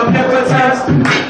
omnipotent.